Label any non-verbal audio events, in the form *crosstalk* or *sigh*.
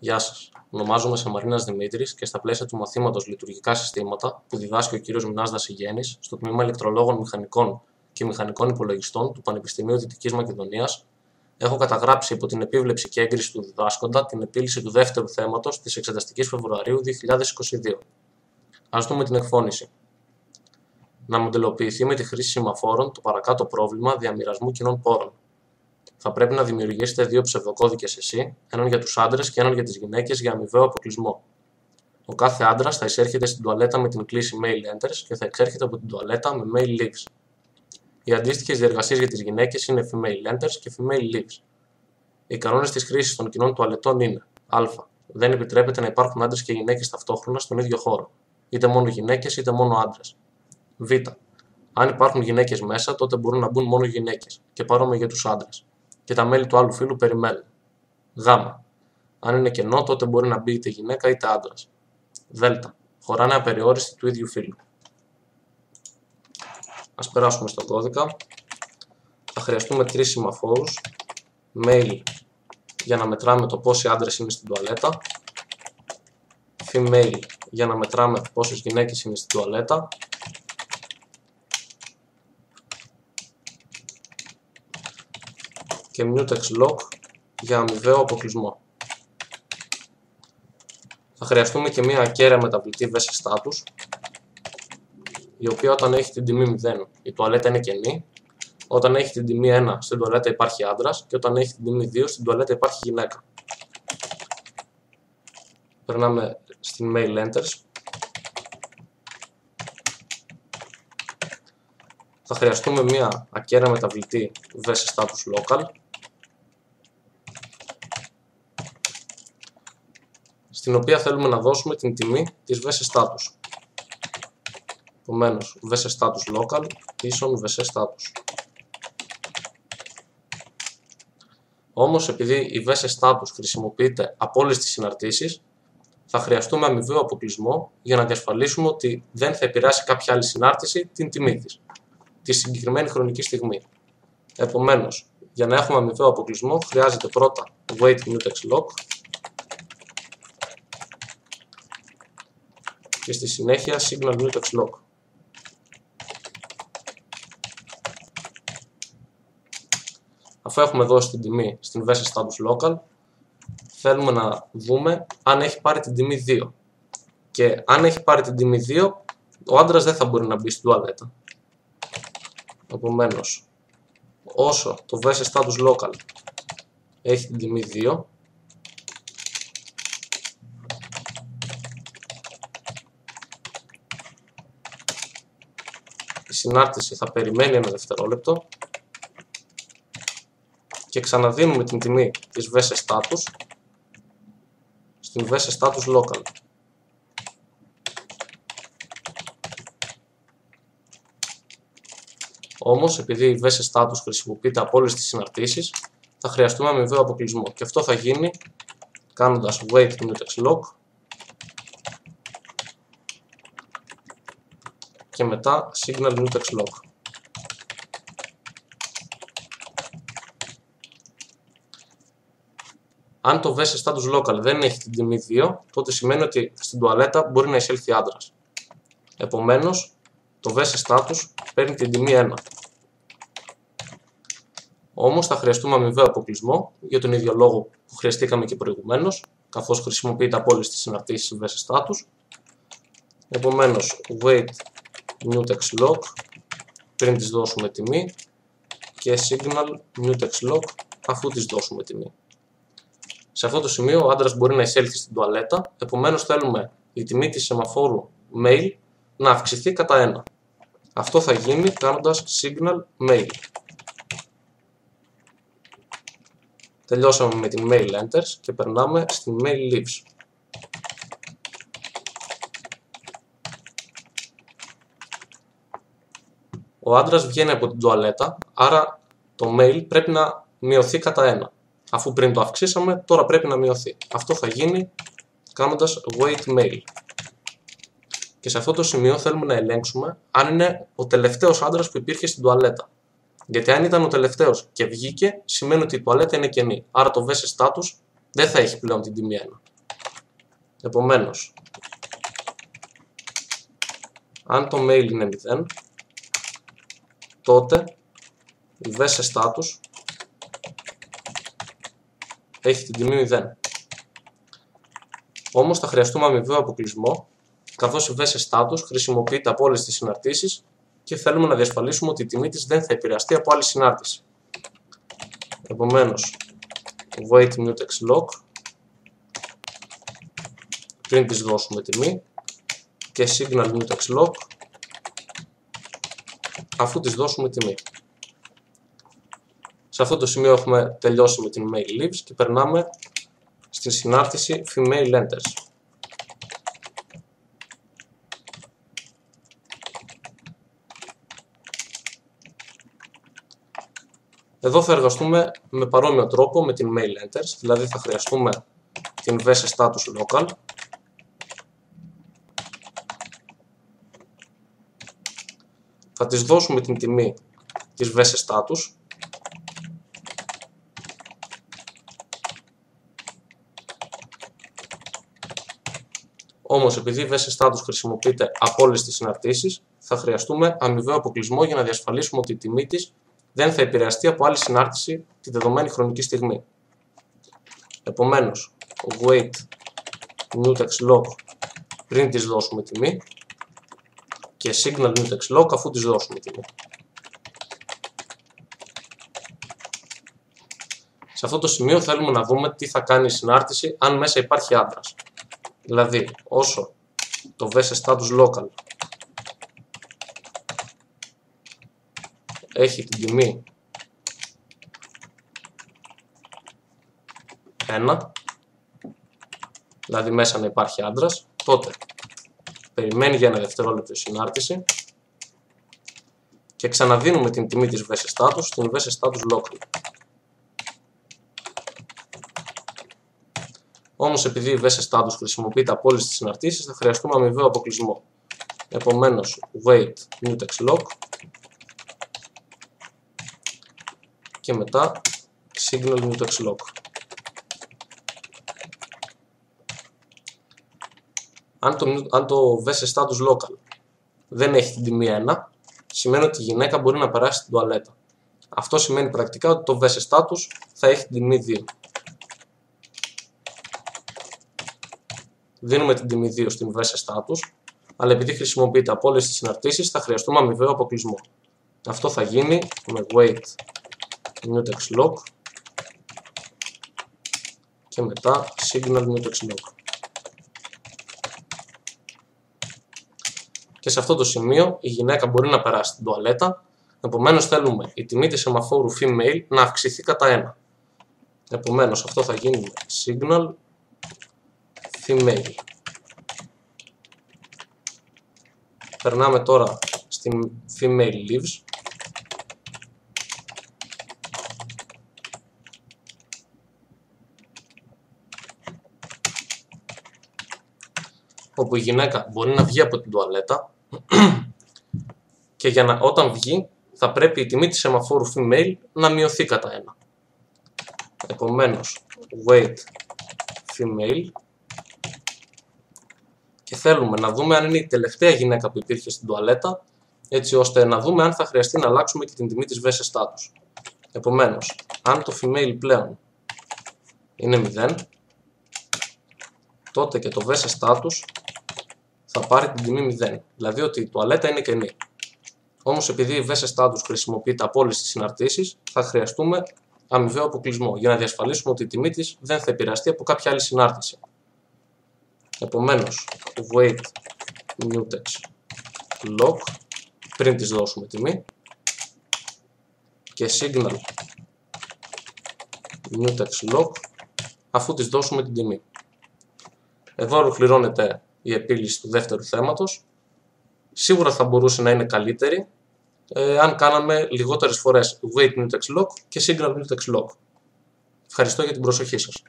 Γεια σας. Ονομάζομαι Σαμαρίνας Δημήτρης και στα πλαίσια του μαθήματος Λειτουργικά Συστήματα που διδάσκει ο κ. Μινά Δασιγέννη στο τμήμα Ηλεκτρολόγων Μηχανικών και Μηχανικών Υπολογιστών του Πανεπιστημίου Δυτικής Μακεδονίας, έχω καταγράψει υπό την επίβλεψη και έγκριση του διδάσκοντα την επίλυση του δεύτερου θέματος της Εξεταστικής Φεβρουαρίου 2022. Α δούμε την εκφώνηση. Να μοντελοποιηθεί με τη χρήση σημαφόρων το παρακάτω πρόβλημα διαμοιρασμού κοινών πόρων θα πρέπει να δημιουργήσετε δύο ψευδοκώδικες εσύ, έναν για τους άντρες και έναν για τις γυναίκες για αμοιβαίο αποκλεισμό. Ο κάθε άντρας θα εισέρχεται στην τουαλέτα με την κλίση Mail Enters και θα εξέρχεται από την τουαλέτα με Mail Leaves. Οι αντίστοιχες διεργασίες για τις γυναίκες είναι Female Enters και Female Leaves. Οι κανόνες της χρήσης των κοινών τουαλετών είναι Α. Δεν επιτρέπεται να υπάρχουν άντρες και γυναίκες ταυτόχρονα στον ίδιο χώρο, είτε μόνο γυναίκες είτε μόνο άντρες. Β. Αν υπάρχουν γυναίκες μέσα, τότε μπορούν να μπουν μόνο γυναίκες, και παρόμοια για τους άντρες και τα μέλη του άλλου φίλου περιμένουν. Γ. Αν είναι κενό, τότε μπορεί να μπει είτε γυναίκα είτε άντρας. Δ. Χωράνε απεριόριστη του ίδιου φίλου. Α περάσουμε στον κώδικα. Θα χρειαστούμε τρει σημαφόρου. Mail για να μετράμε το πόσοι άντρες είναι στην τουαλέτα. Female για να μετράμε πόσες γυναίκες είναι στην τουαλέτα και mutex lock για αμοιβαίο αποκλεισμό. Θα χρειαστούμε και μια ακέραια μεταβλητή VS status η οποία όταν έχει την τιμή 0 η τουαλέτα είναι κενή, όταν έχει την τιμή 1 στην τουαλέτα υπάρχει άντρας και όταν έχει την τιμή 2 στην τουαλέτα υπάρχει γυναίκα. Περνάμε στην mail enters. Θα χρειαστούμε μια ακέραια μεταβλητή VS status local στην οποία θέλουμε να δώσουμε την τιμή της VS status. Επομένως, VS status local ίσον VS status. Όμως, επειδή η VS status χρησιμοποιείται από όλες τις συναρτήσεις, θα χρειαστούμε αμοιβαίο αποκλεισμό για να διασφαλίσουμε ότι δεν θα επηρεάσει κάποια άλλη συνάρτηση την τιμή της, τη συγκεκριμένη χρονική στιγμή. Επομένως, για να έχουμε αμοιβαίο αποκλεισμό, χρειάζεται πρώτα wait mutex lock και στη συνέχεια signal mutex lock. Αφού έχουμε δώσει την τιμή στην VS status local, θέλουμε να δούμε αν έχει πάρει την τιμή 2. Και αν έχει πάρει την τιμή 2, ο άντρας δεν θα μπορεί να μπει στην τουαλέτα. Επομένως, όσο το VS status local έχει την τιμή 2, η συνάρτηση θα περιμένει ένα δευτερόλεπτο και ξαναδίνουμε την τιμή της VS status στην VS status local. Όμως, επειδή η VS status χρησιμοποιείται από όλες τις συναρτήσεις, θα χρειαστούμε αμοιβαίο αποκλεισμό και αυτό θα γίνει κάνοντας wait mutex lock και μετά signal mutex lock. Αν το VS status local δεν έχει την τιμή 2, τότε σημαίνει ότι στην τουαλέτα μπορεί να εισέλθει άντρας. Επομένως, το VS status παίρνει την τιμή 1. Όμως θα χρειαστούμε αμοιβαίο αποκλεισμό για τον ίδιο λόγο που χρειαστήκαμε και προηγουμένως, καθώς χρησιμοποιείται από όλες τις συναρτήσεις VS status. Επομένως, wait mutex lock πριν τις δώσουμε τιμή και signal mutex lock αφού τις δώσουμε τιμή. Σε αυτό το σημείο ο άντρας μπορεί να εισέλθει στην τουαλέτα, επομένως θέλουμε η τιμή της σεμαφόρου mail να αυξηθεί κατά 1. Αυτό θα γίνει κάνοντας signal mail. Τελειώσαμε με την mail enters και περνάμε στην mail leaves. Ο άντρας βγαίνει από την τουαλέτα, άρα το mail πρέπει να μειωθεί κατά ένα. Αφού πριν το αυξήσαμε, τώρα πρέπει να μειωθεί. Αυτό θα γίνει κάνοντας wait mail. Και σε αυτό το σημείο θέλουμε να ελέγξουμε αν είναι ο τελευταίος άντρας που υπήρχε στην τουαλέτα. Γιατί αν ήταν ο τελευταίος και βγήκε, σημαίνει ότι η τουαλέτα είναι κενή. Άρα το VS status δεν θα έχει πλέον την τιμή 1. Επομένως, αν το mail είναι 0, τότε η VS status έχει την τιμή 0. Όμως θα χρειαστούμε αμοιβαίο αποκλεισμό, καθώς η VS status χρησιμοποιείται από όλες τις συναρτήσεις και θέλουμε να διασφαλίσουμε ότι η τιμή της δεν θα επηρεαστεί από άλλη συνάρτηση. Επομένως, wait mutex lock πριν της δώσουμε τιμή και signal mutex lock αφού της δώσουμε τιμή. Σε αυτό το σημείο έχουμε τελειώσει με την mail leaves και περνάμε στη συνάρτηση female enters. Εδώ θα εργαστούμε με παρόμοιο τρόπο με την mail enters, δηλαδή θα χρειαστούμε την vs status local θα της δώσουμε την τιμή της VS status Όμως επειδή η VS status χρησιμοποιείται από όλες τις συναρτήσεις θα χρειαστούμε αμοιβαίο αποκλεισμό για να διασφαλίσουμε ότι η τιμή της δεν θα επηρεαστεί από άλλη συνάρτηση τη δεδομένη χρονική στιγμή. Επομένως, wait mutex lock πριν της δώσουμε τιμή και signal mutex lock αφού τις δώσουμε τιμή. Σε αυτό το σημείο θέλουμε να δούμε τι θα κάνει η συνάρτηση αν μέσα υπάρχει άντρας. Δηλαδή, όσο το vs status local έχει την τιμή 1, δηλαδή μέσα να υπάρχει άντρας, τότε περιμένει για ένα δευτερόλεπτο η συνάρτηση και ξαναδίνουμε την τιμή της VS status στην VS status local. Όμως επειδή η VS status χρησιμοποιείται από όλες τις συναρτήσεις θα χρειαστούμε αμοιβαίο αποκλεισμό. Επομένως, wait mutex lock και μετά signal mutex lock. Αν το, αν το VS status local δεν έχει την τιμή 1, σημαίνει ότι η γυναίκα μπορεί να περάσει την τουαλέτα. Αυτό σημαίνει πρακτικά ότι το VS status θα έχει την τιμή 2. Δίνουμε την τιμή 2 στην VS status, αλλά επειδή χρησιμοποιείται από όλες τις συναρτήσεις θα χρειαστούμε αμοιβαίο αποκλεισμό. Αυτό θα γίνει με wait mutex lock και μετά signal mutex lock. Και σε αυτό το σημείο η γυναίκα μπορεί να περάσει την τουαλέτα, επομένως θέλουμε η τιμή της σεμαφόρου female να αυξηθεί κατά 1. Επομένως αυτό θα γίνει με signal female. Περνάμε τώρα στην female leaves. Όπου η γυναίκα μπορεί να βγει από την τουαλέτα *clears throat* και για να, όταν βγει θα πρέπει η τιμή της σεμαφόρου female να μειωθεί κατά ένα. Επομένως, wait female και θέλουμε να δούμε αν είναι η τελευταία γυναίκα που υπήρχε στην τουαλέτα έτσι ώστε να δούμε αν θα χρειαστεί να αλλάξουμε και την τιμή της VS status. Επομένως, αν το female πλέον είναι 0 τότε και το VS status θα πάρει την τιμή 0, δηλαδή ότι η τουαλέτα είναι κενή. Όμως επειδή η VS status χρησιμοποιείται από όλες τις συναρτήσεις, θα χρειαστούμε αμοιβαίο αποκλεισμό για να διασφαλίσουμε ότι η τιμή της δεν θα επηρεαστεί από κάποια άλλη συνάρτηση. Επομένως, wait mutex lock πριν της δώσουμε τιμή και signal mutex lock αφού της δώσουμε την τιμή. Εδώ ολοκληρώνεται η επίλυση του δεύτερου θέματος. Σίγουρα θα μπορούσε να είναι καλύτερη ε, αν κάναμε λιγότερες φορές wait mutex lock και signal mutex lock. Ευχαριστώ για την προσοχή σας.